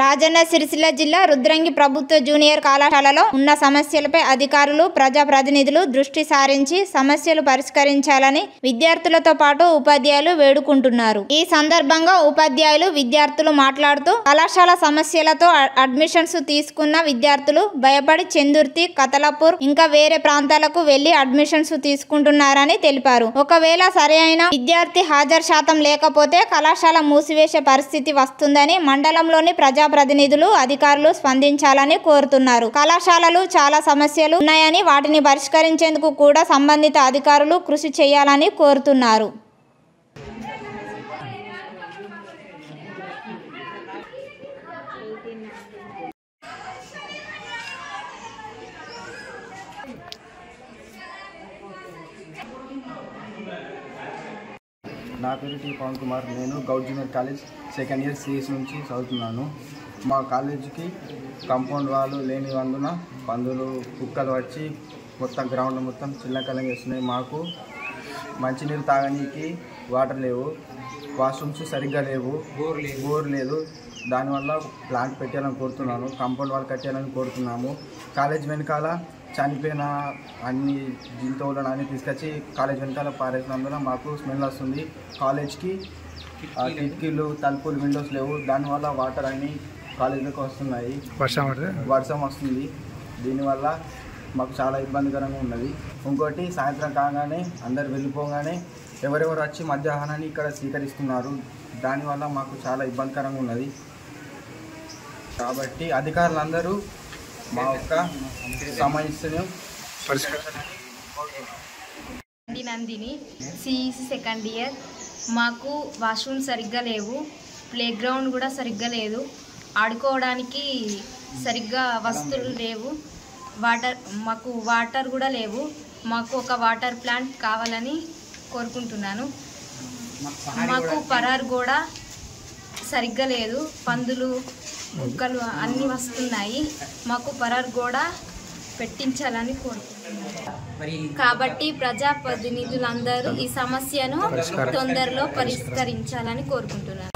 రాజన్న సిరిసిల్ల జిల్లా రుద్రంగి ప్రభుత్వ జూనియర్ కళాశాలలో ఉన్న సమస్యలపై అధికారులు ప్రజాప్రతినిధులు దృష్టి సారించి సమస్యలు పరిష్కరించాలని విద్యార్థులతో పాటు ఉపాధ్యాయులు వేడుకుంటున్నారు. ఈ సందర్భంగా ఉపాధ్యాయులు విద్యార్థులు మాట్లాడుతూ కళాశాల సమస్యలతో అడ్మిషన్స్ తీసుకున్న విద్యార్థులు భయపడి చెందుర్తి కతలాపూర్ ఇంకా వేరే ప్రాంతాలకు వెళ్ళి అడ్మిషన్స్ తీసుకుంటున్నారని తెలిపారు. ఒకవేళ సరైన విద్యార్థి హాజరు శాతం లేకపోతే కళాశాల మూసివేసే పరిస్థితి వస్తుందని మండలంలోని ప్రజాప్రతినిధులు అధికారులు స్పందించాలని కోరుతున్నారు. కళాశాలలు చాలా సమస్యలు ఉన్నాయని వాటిని పరిష్కరించేందుకు కూడా సంబంధిత అధికారులు కృషి చేయాలని కోరుతున్నారు. నా పేరు టి పవన్ కుమార్. నేను Goud junior college second year CS నుంచి చదువుతున్నాను. మా కాలేజీకి కాంపౌండ్ వాళ్ళు లేనివందున పందులు కుక్కలు వచ్చి మొత్తం గ్రౌండ్ మొత్తం చిల్లకలం చేస్తున్నాయి. మాకు మంచినీరు తాగనీకి వాటర్ లేవు. వాష్రూమ్స్ సరిగ్గా లేవు. బోర్ లేదు. బోర్ లేదు. దానివల్ల ప్లాంట్ పెట్టాలని కోరుతున్నాను. కాంపౌండ్ వాళ్ళు కట్టాలని కోరుతున్నాము. కాలేజ్ వెనకాల చనిపోయిన అన్ని జంతువులను అన్ని తీసుకొచ్చి కాలేజ్ వెనకాల పారేసినందున మాకు స్మెల్ వస్తుంది. కాలేజ్కి కిటికీలు తలుపులు విండోస్ లేవు. దానివల్ల వాటర్ అన్ని కాలేజీలోకి వస్తున్నాయి. వర్షం వర్షం వస్తుంది. దీనివల్ల మాకు చాలా ఇబ్బందికరంగా ఉన్నది. ఇంకోటి సాయంత్రం కాగానే అందరు వెళ్ళిపోగానే ఎవరెవరు వచ్చి మధ్యాహ్నాన్ని ఇక్కడ స్వీకరిస్తున్నారు. దానివల్ల మాకు చాలా ఇబ్బందికరంగా ఉన్నది. కాబట్టి అధికారులందరూ మా యొక్క సమస్యను పరిష్కారం Nandi Nandini CEC second year. మాకు వాష్రూమ్ సరిగ్గా లేవు. ప్లే గ్రౌండ్ కూడా సరిగ్గా లేదు. ఆడుకోవడానికి సరిగ్గా వస్తువులు లేవు. వాటర్ మాకు వాటర్ కూడా లేవు. మాకు ఒక వాటర్ ప్లాంట్ కావాలని కోరుకుంటున్నాను. మాకు పరారు కూడా సరిగ్గా లేదు. పందులు కుక్కలు అన్నీ వస్తున్నాయి. మాకు పరారు కూడా పెట్టించాలని కోరుకుంటున్నాను కాబట్టి ప్రజాప్రతినిధులందరూ ఈ సమస్యను తొందరలో పరిష్కరించాలని కోరుకుంటున్నాను